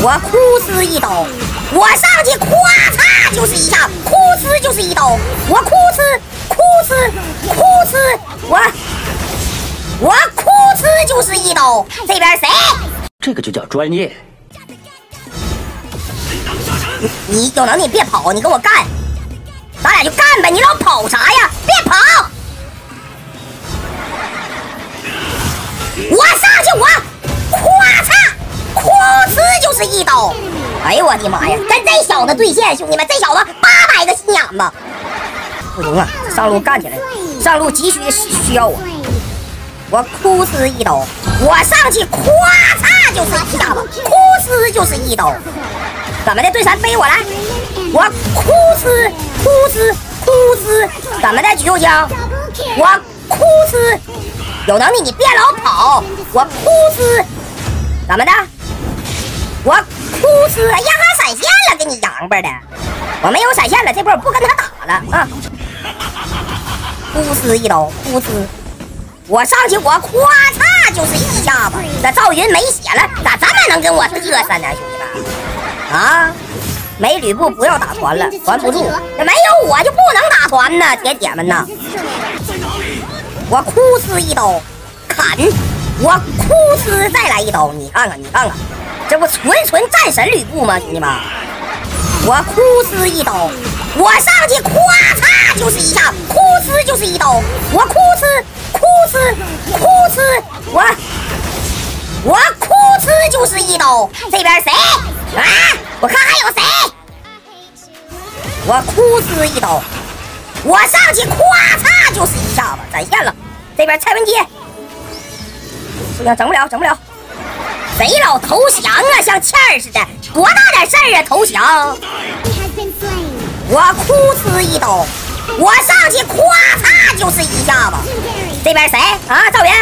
我哭呲一刀，我上去咵嚓就是一下，哭呲就是一刀，我哭呲哭呲哭呲，我我哭呲就是一刀，这边谁？这个就叫专业。你有能力别跑，你跟我干，咱俩就干呗，你老跑啥呀？别跑！我上去，我，是一刀。哎呦我的妈呀，跟这小子对线，兄弟们，这小子八百个心眼子，不行啊，上路干起来，上路急需需要我。我哭呲一刀，我上去咵嚓就是一下子，哭呲就是一刀。怎么的，对山背我来，我哭呲哭呲哭呲，怎么的，举右枪，我哭呲，有能力你别老跑，我哭呲，怎么的，我哭呲，哎呀，闪现了，给你洋巴的，我没有闪现了，这波我不跟他打了啊，哭呲一刀，哭呲，我上去我咵嚓就是一下子，那赵云没血了，咋这么能跟我嘚瑟呢，兄弟们？啊，没吕布不要打团了，团不住。没有我就不能打团呢，铁铁们呐！我哭呲一刀砍，我哭呲再来一刀，你看看，你看看，这不纯纯战神吕布吗，兄弟们？我哭呲一刀，我上去咵嚓就是一下，哭呲就是一刀，我哭呲哭呲哭呲，我我哭呲就是一刀，这边谁？啊！我看还有谁？我哭呲一刀，我上去咵嚓就是一下子展现了。这边蔡文姬不行，整不了，整不了。谁老投降啊？像欠儿似的，多大点事儿啊？投降！我哭呲一刀，我上去咵嚓就是一下子。这边谁啊？赵云，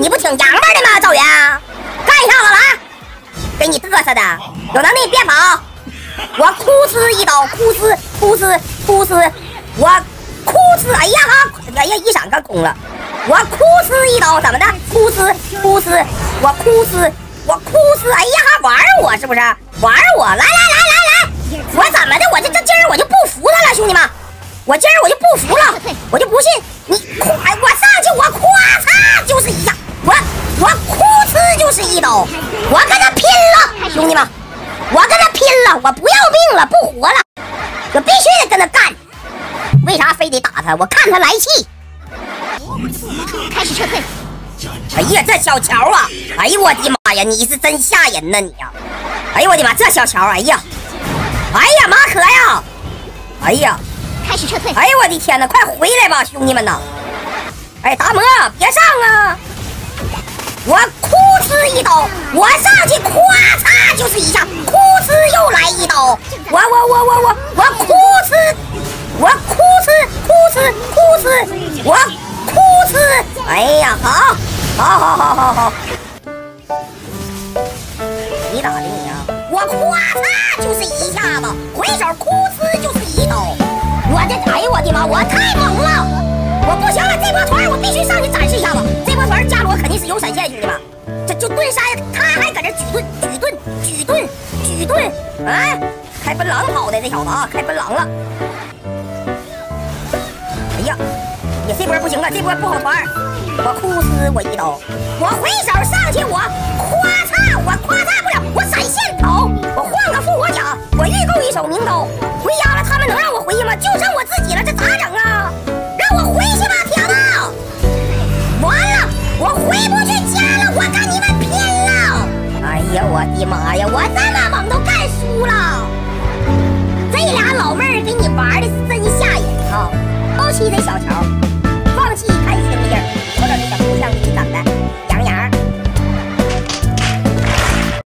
你不挺洋巴的吗？赵云，干一下子来！给你嘚瑟的，有能力别跑！我哭呲一刀，哭呲哭呲哭呲，我哭呲！哎呀哈！哎呀，一闪干空了！我哭呲一刀，怎么的？哭呲哭呲，我哭呲我哭死！哎呀还，玩我是不是？玩我！来来来来来，我怎么的？我这这今儿我就不服他了，兄弟们！我今儿我就不服了，我就不信你！夸，我上去我夸嚓就是一下，我我哭呲就是一刀，我跟他拼了，兄弟们！我跟他拼了！我不要命了，不活了！我必须得跟他干！为啥非得打他？我看他来气！开始撤退！哎呀，这小乔啊！哎呀，我的妈呀！你是真吓人呐你呀！哎呀，我的妈！这小乔，哎呀！哎呀，马可呀！哎呀！开始撤退！哎呀，我的天哪！快回来吧，兄弟们呐！哎，达摩，别上啊！我哭呲一刀，我上去咵嚓就是一下，哭呲又来一刀，我我我我我我哭呲，我哭呲哭呲哭呲，我哭呲，哎呀，好，好好好好好，你咋的你呀？我夸嚓就是一下子，回手哭呲就是一刀，我这哎呦我的妈，我太猛了！我不行了，这波团我必须上去展示一下子。这波团伽罗肯定是有闪现，兄弟们，这就盾山，他还搁这举盾、举盾、举盾、举盾，哎，开奔狼跑的这小子啊，开奔狼了。哎呀，你这波不行了，这波不好团。我哭呲我一刀，我回手上去，我夸嚓，我夸嚓不了，我闪现跑，我换个复活甲，我预购一手名刀，回家了，他们能让我回去吗？就剩我自己了，这咋整啊？让我回去吧，铁子！完了，我回不去家了，我跟你们拼了！哎呀，我的妈呀，我这么猛都干输了！这俩老妹儿给你玩的是真吓人啊！包期这小乔。